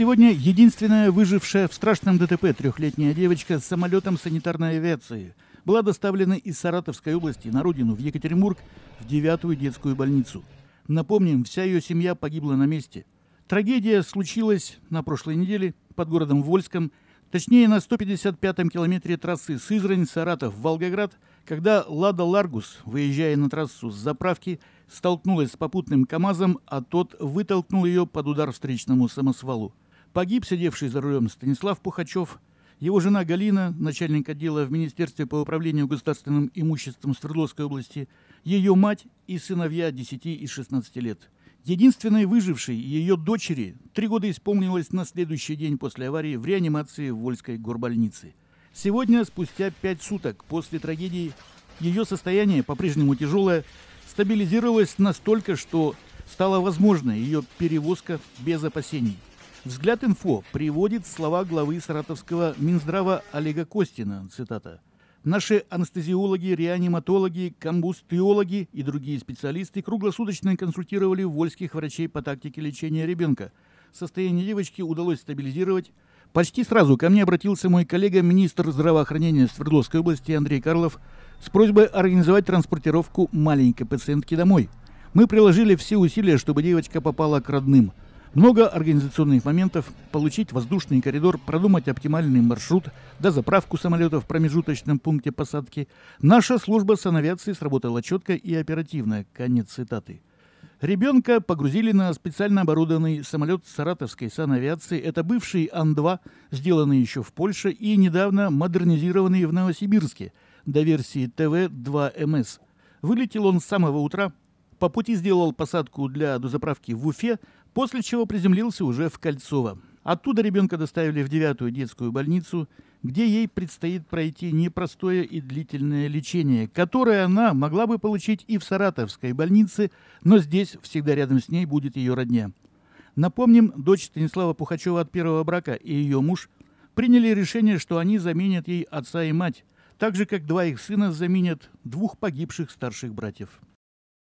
сегодня единственная выжившая в страшном ДТП трехлетняя девочка с самолетом санитарной авиации была доставлена из Саратовской области на родину в Екатеринбург в девятую детскую больницу. Напомним, вся ее семья погибла на месте. Трагедия случилась на прошлой неделе под городом Вольском, точнее на 155-м километре трассы Сызрань-Саратов-Волгоград, когда «Лада Ларгус», выезжая на трассу с заправки, столкнулась с попутным КАМАЗом, а тот вытолкнул ее под удар встречному самосвалу. Погиб сидевший за рулем Станислав Пухачев, его жена Галина, начальник отдела в Министерстве по управлению государственным имуществом Свердловской области, ее мать и сыновья 10 и 16 лет. Единственной выжившей ее дочери три года исполнилось на следующий день после аварии в реанимации в Вольской горбольнице. Сегодня, спустя пять суток после трагедии, ее состояние по-прежнему тяжелое, стабилизировалось настолько, что стала возможна ее перевозка без опасений. Взгляд инфо приводит слова главы саратовского Минздрава Олега Костина, цитата. Наши анестезиологи, реаниматологи, комбустиологи и другие специалисты круглосуточно консультировали вольских врачей по тактике лечения ребенка. Состояние девочки удалось стабилизировать. Почти сразу ко мне обратился мой коллега, министр здравоохранения Свердловской области Андрей Карлов, с просьбой организовать транспортировку маленькой пациентки домой. Мы приложили все усилия, чтобы девочка попала к родным – много организационных моментов, получить воздушный коридор, продумать оптимальный маршрут, до заправку самолета в промежуточном пункте посадки. Наша служба санавиации сработала четко и оперативно. Конец цитаты. Ребенка погрузили на специально оборудованный самолет саратовской санавиации. Это бывший Ан-2, сделанный еще в Польше и недавно модернизированный в Новосибирске до версии ТВ-2МС. Вылетел он с самого утра, по пути сделал посадку для дозаправки в Уфе, после чего приземлился уже в Кольцово. Оттуда ребенка доставили в девятую детскую больницу, где ей предстоит пройти непростое и длительное лечение, которое она могла бы получить и в Саратовской больнице, но здесь всегда рядом с ней будет ее родня. Напомним, дочь Станислава Пухачева от первого брака и ее муж приняли решение, что они заменят ей отца и мать, так же, как два их сына заменят двух погибших старших братьев.